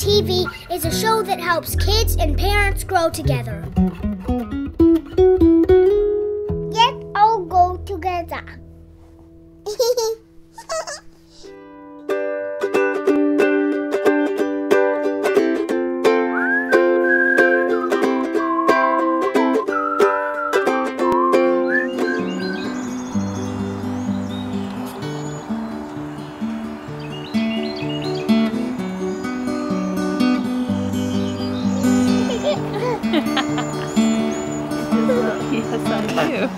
TV is a show that helps kids and parents grow together. Do.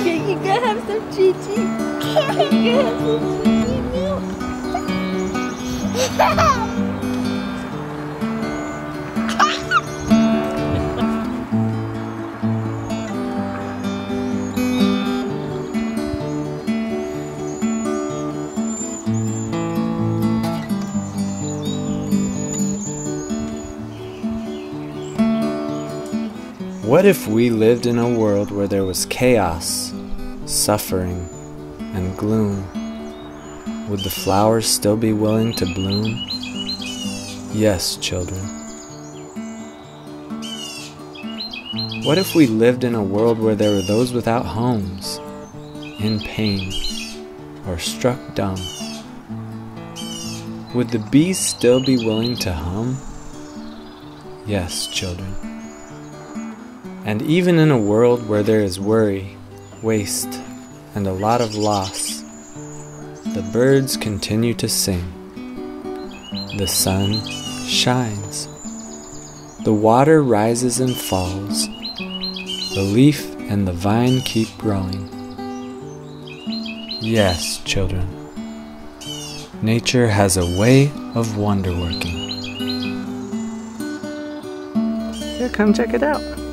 Okay, you can have some Gigi. You can have some Gigi milk. What if we lived in a world where there was chaos, suffering, and gloom? Would the flowers still be willing to bloom? Yes, children. What if we lived in a world where there were those without homes, in pain, or struck dumb? Would the bees still be willing to hum? Yes, children. And even in a world where there is worry, waste, and a lot of loss, the birds continue to sing. The sun shines. The water rises and falls. The leaf and the vine keep growing. Yes, children. Nature has a way of wonder working. Come check it out.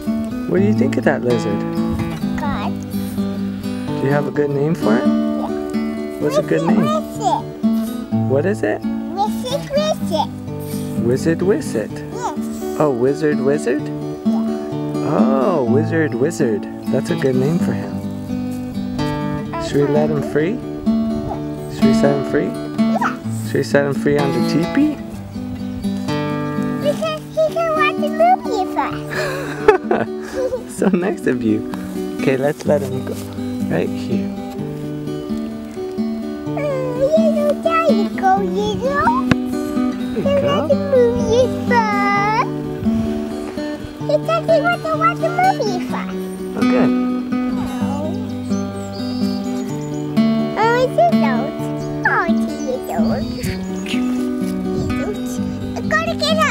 What do you think of that lizard? God. Do you have a good name for it? What's a good name? Wizard. What is it? Visit, visit. Wizard Wizard. Yes. Oh, Wizard Wizard? Yeah. Oh, Wizard Wizard. That's a good name for him. Should we let him free? Should we set him free? Yes. Should we set him free on the teepee? So nice of you. Okay, let's let him go. Right here. Oh, little daddy go, little. There. Oh, good. Oh, it's. Oh, it's a note. Cute. I'm gonna get up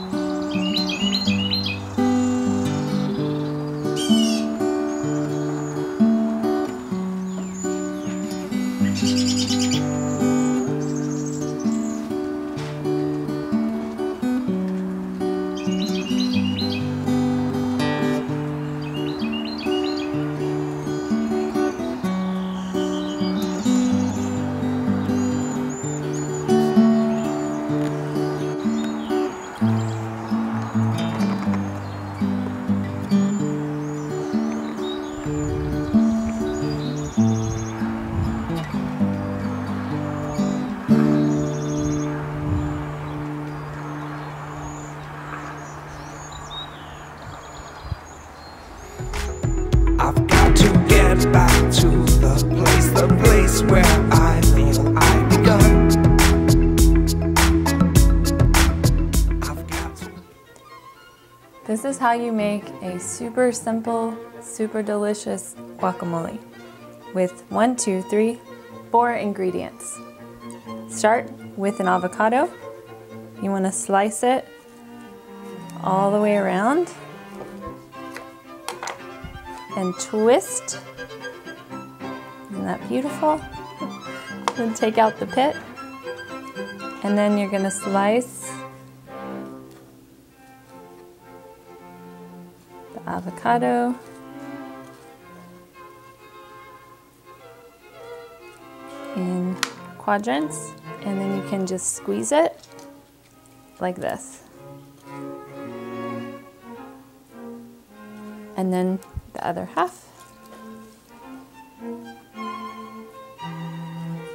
how you make a super simple, super delicious guacamole with one, two, three, four ingredients. Start with an avocado. You want to slice it all the way around and twist. Isn't that beautiful? Then take out the pit. And then you're going to slice avocado. in quadrants and then you can just squeeze it like this. And then the other half.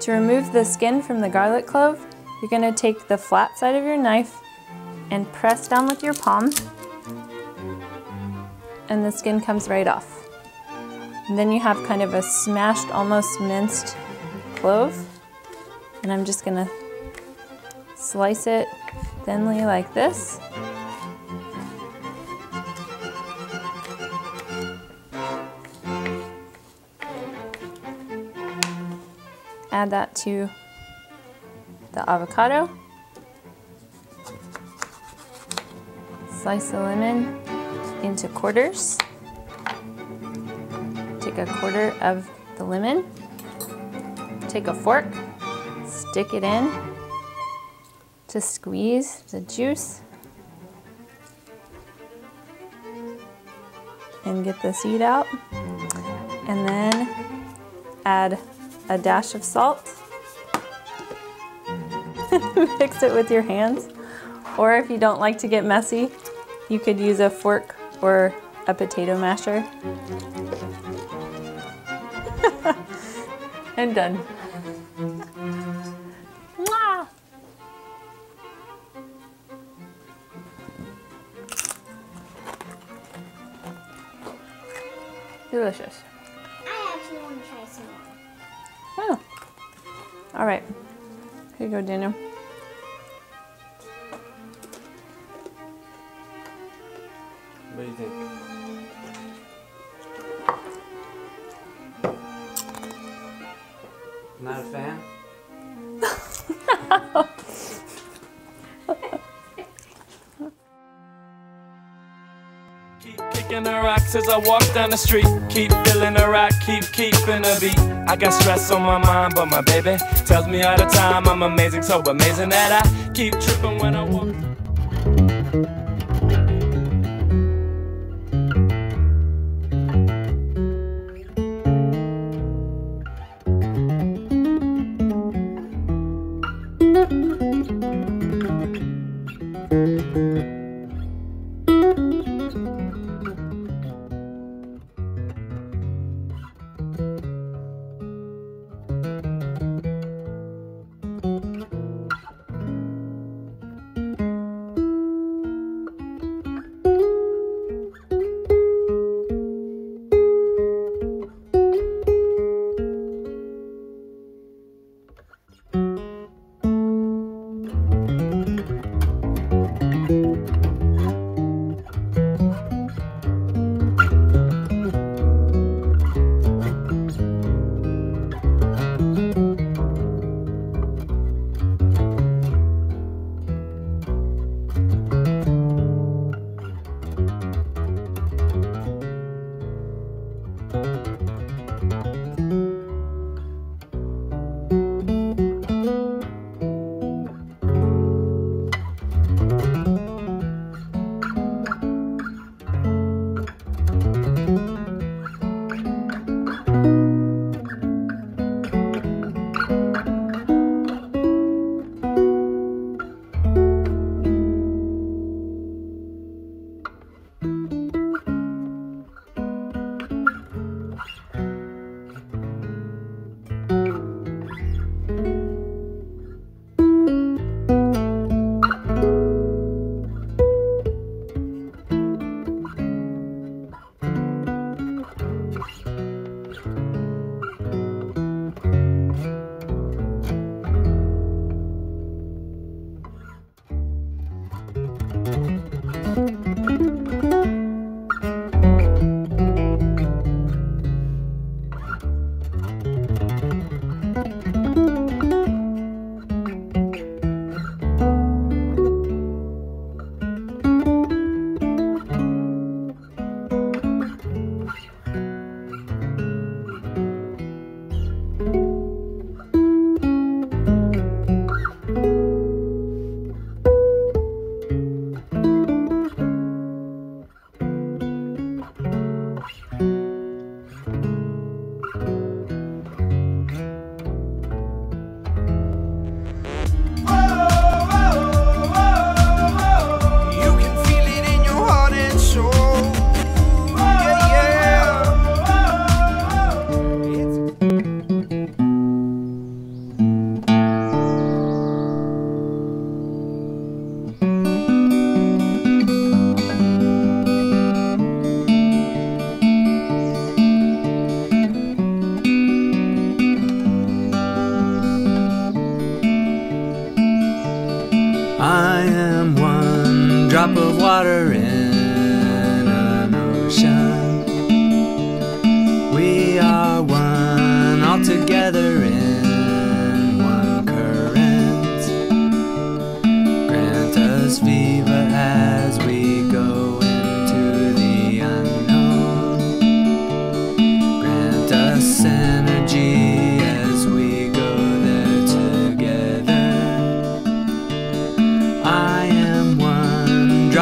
To remove the skin from the garlic clove, you're gonna take the flat side of your knife and press down with your palm and the skin comes right off. And then you have kind of a smashed, almost minced clove. And I'm just gonna slice it thinly like this. Add that to the avocado. Slice the lemon into quarters. Take a quarter of the lemon. Take a fork, stick it in to squeeze the juice and get the seed out. And then add a dash of salt. Mix it with your hands. Or if you don't like to get messy, you could use a fork or a potato masher. and done. What do you think? Not a fan? Keep kicking the rocks as I walk down the street. Keep feeling the rock, keep keeping the beat. I got stress on my mind, but my baby tells me all the time I'm amazing, so amazing that I keep tripping when I walk.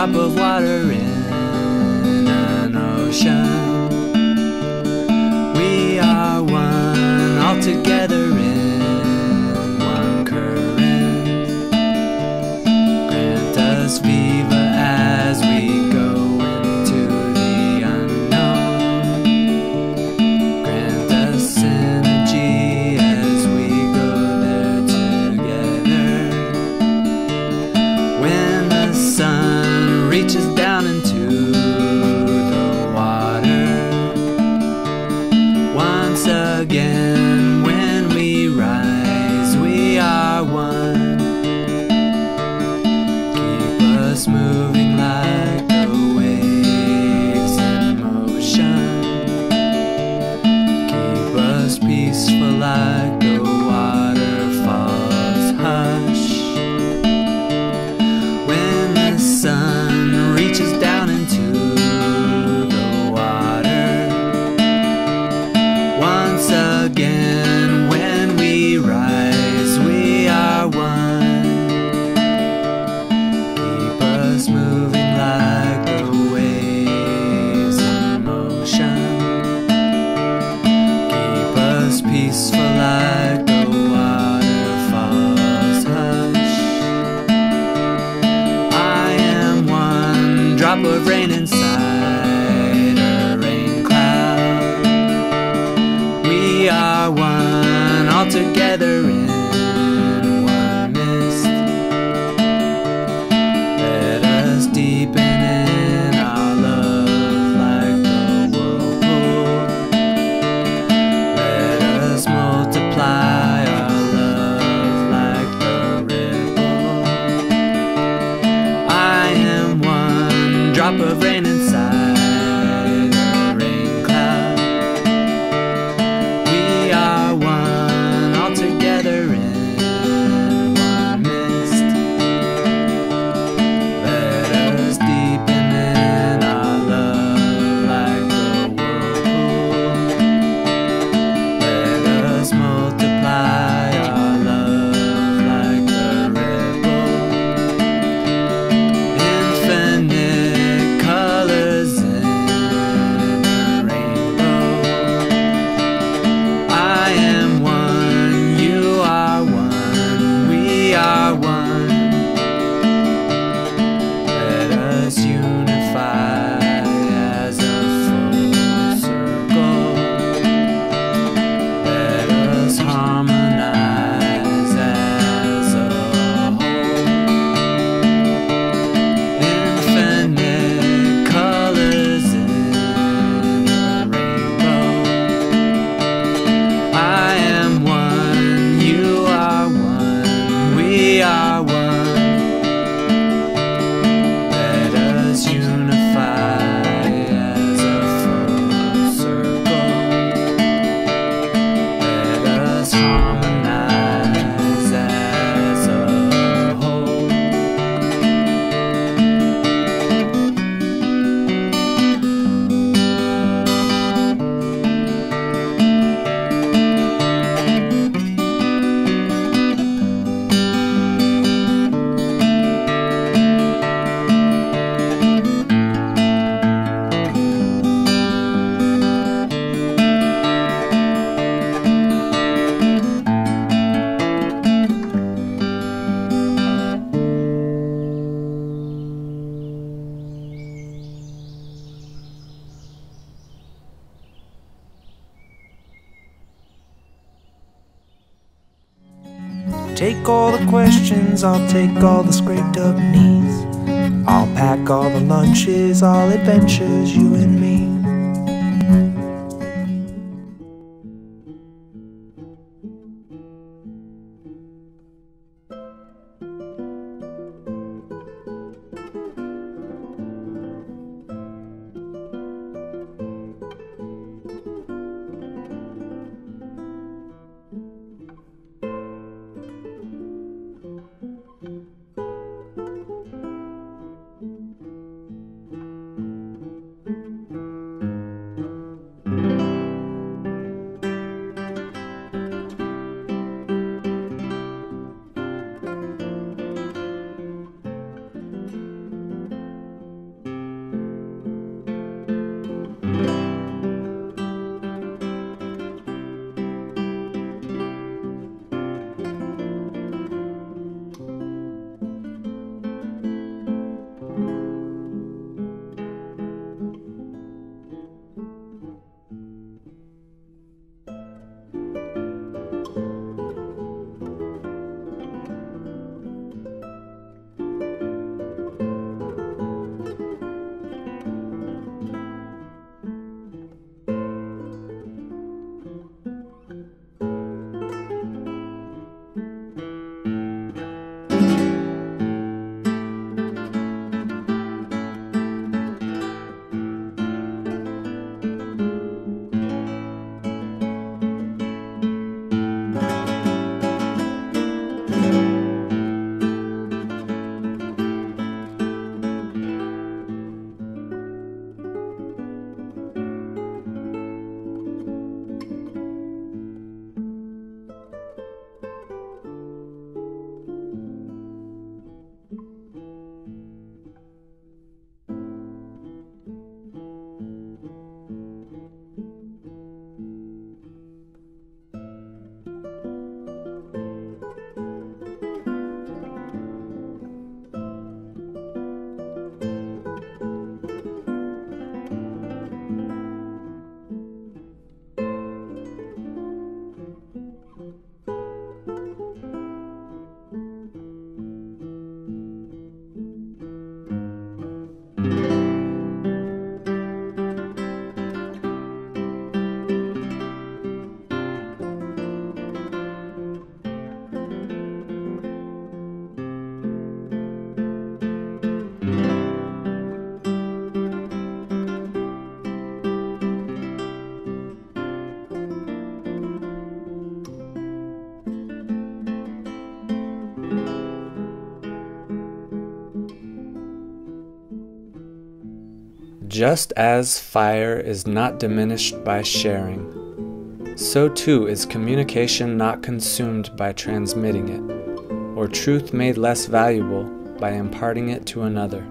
top again. of rain. Take all the questions, I'll take all the scraped up knees. I'll pack all the lunches, all adventures you and Just as fire is not diminished by sharing, so too is communication not consumed by transmitting it, or truth made less valuable by imparting it to another.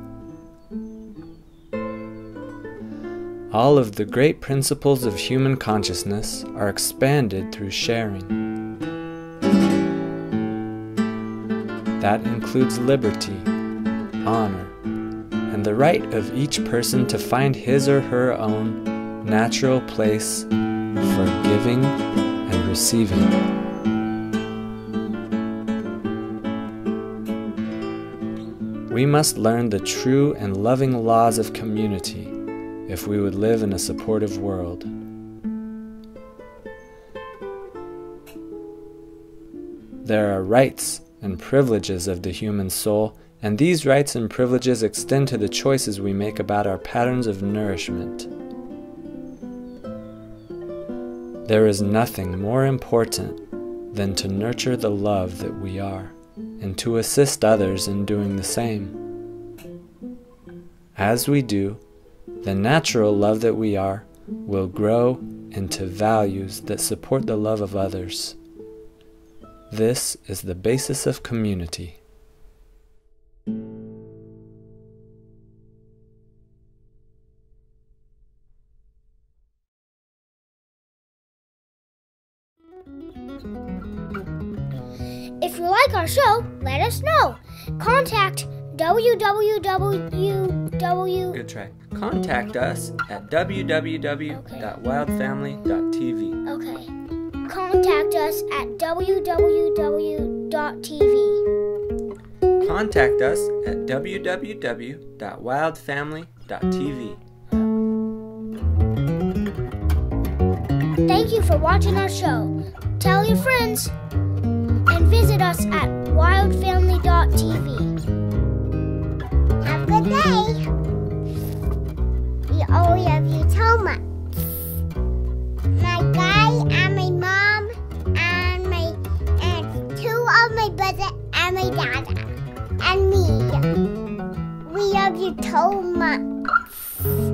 All of the great principles of human consciousness are expanded through sharing. That includes liberty, honor, and the right of each person to find his or her own natural place for giving and receiving. We must learn the true and loving laws of community if we would live in a supportive world. There are rights and privileges of the human soul, and these rights and privileges extend to the choices we make about our patterns of nourishment. There is nothing more important than to nurture the love that we are, and to assist others in doing the same. As we do, the natural love that we are will grow into values that support the love of others. This is the basis of community. If you like our show, let us know. Contact www. Good try. Contact us at www.wildfamily.tv. Okay. Contact us at www.tv. Contact us at www.wildfamily.tv. Thank you for watching our show. Tell your friends visit us at wildfamily.tv. Have a good day. We all love you so much. My guy and my mom and my and two of my brother and my dad and me. We love you so much.